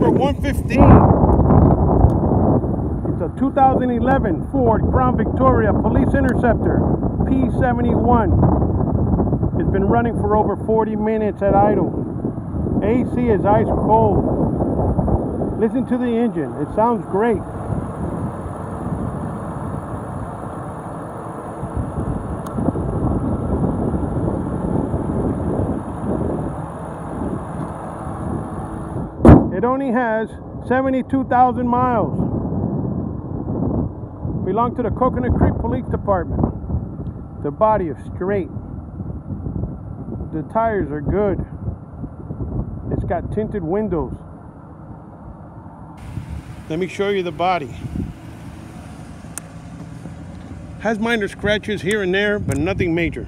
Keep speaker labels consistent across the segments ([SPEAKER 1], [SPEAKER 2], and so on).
[SPEAKER 1] number 115. It's a 2011 Ford Crown Victoria Police Interceptor P71. It's been running for over 40 minutes at idle. AC is ice cold. Listen to the engine. It sounds great. It only has 72,000 miles. Belong to the Coconut Creek Police Department. The body is straight. The tires are good. It's got tinted windows. Let me show you the body. Has minor scratches here and there, but nothing major.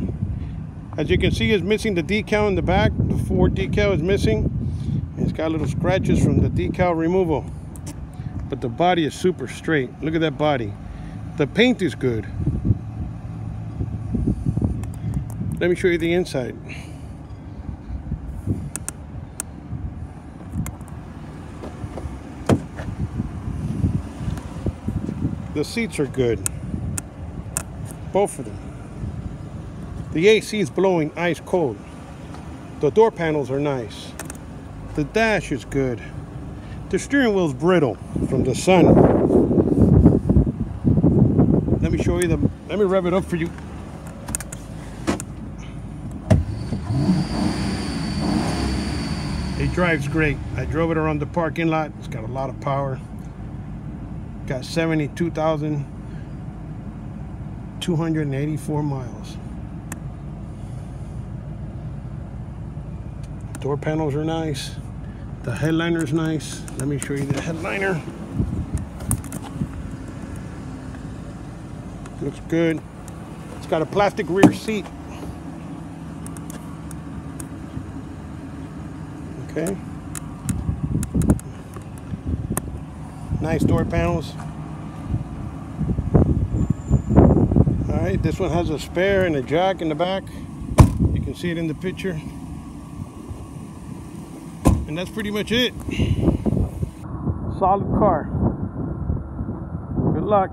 [SPEAKER 1] As you can see, it's missing the decal in the back. The Ford decal is missing. It's got little scratches from the decal removal. But the body is super straight. Look at that body. The paint is good. Let me show you the inside. The seats are good. Both of them. The AC is blowing ice cold. The door panels are nice. The dash is good. The steering wheel is brittle from the sun. Let me show you the, let me rev it up for you. It drives great. I drove it around the parking lot. It's got a lot of power. Got 72,284 miles. Door panels are nice. The headliner's nice. Let me show you the headliner. Looks good. It's got a plastic rear seat. Okay. Nice door panels. All right, this one has a spare and a jack in the back. You can see it in the picture. And that's pretty much it. Solid car. Good luck.